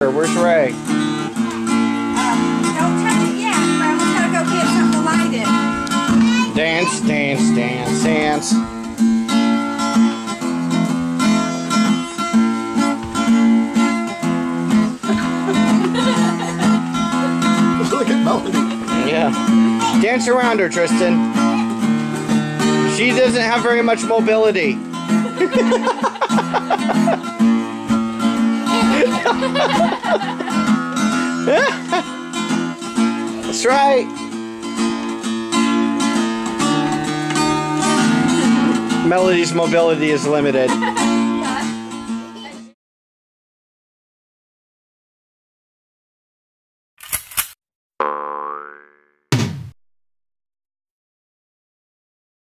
Where's Ray? Um, don't touch it yet. Grandma's gotta go get something to light it. Dance, dance, dance, dance. Look at Melody. Yeah. Dance around her, Tristan. She doesn't have very much mobility. That's right. Melody's mobility is limited.